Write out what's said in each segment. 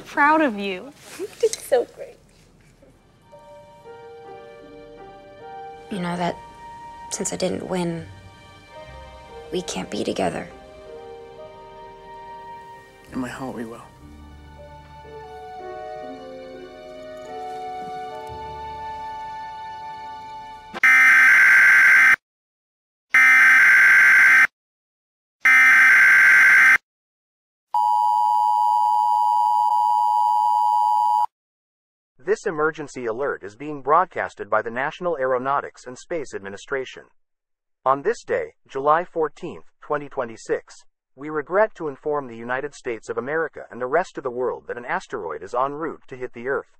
so proud of you. You did so great. You know that since I didn't win, we can't be together. In my heart, we will. This emergency alert is being broadcasted by the National Aeronautics and Space Administration. On this day, July 14, 2026, we regret to inform the United States of America and the rest of the world that an asteroid is en route to hit the Earth.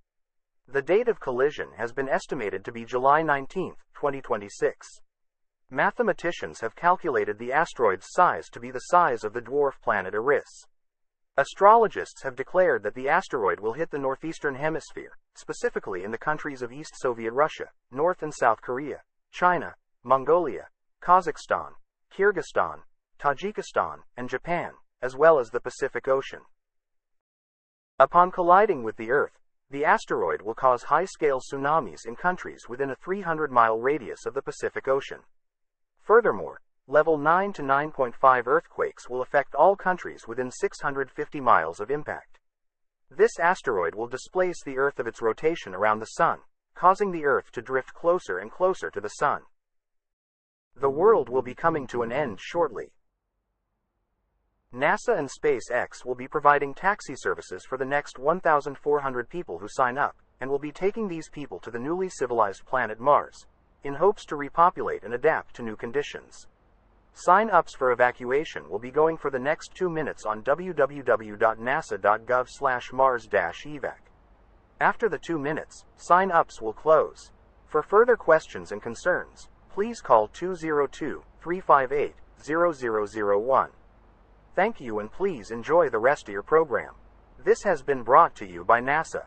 The date of collision has been estimated to be July 19, 2026. Mathematicians have calculated the asteroid's size to be the size of the dwarf planet Eris. Astrologists have declared that the asteroid will hit the northeastern hemisphere, specifically in the countries of East Soviet Russia, North and South Korea, China, Mongolia, Kazakhstan, Kyrgyzstan, Tajikistan, and Japan, as well as the Pacific Ocean. Upon colliding with the Earth, the asteroid will cause high scale tsunamis in countries within a 300 mile radius of the Pacific Ocean. Furthermore, level 9 to 9.5 earthquakes will affect all countries within 650 miles of impact. This asteroid will displace the Earth of its rotation around the Sun, causing the Earth to drift closer and closer to the Sun. The world will be coming to an end shortly. NASA and SpaceX will be providing taxi services for the next 1,400 people who sign up, and will be taking these people to the newly civilized planet Mars, in hopes to repopulate and adapt to new conditions. Sign ups for evacuation will be going for the next two minutes on www.nasa.gov mars evac. After the two minutes, sign ups will close. For further questions and concerns, please call 202 358 0001. Thank you and please enjoy the rest of your program. This has been brought to you by NASA.